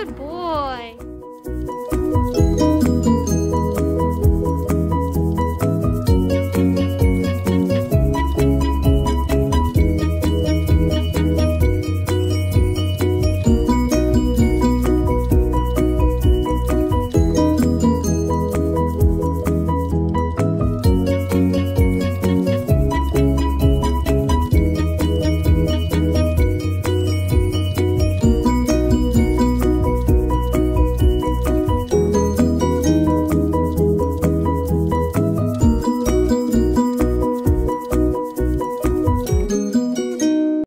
Good boy.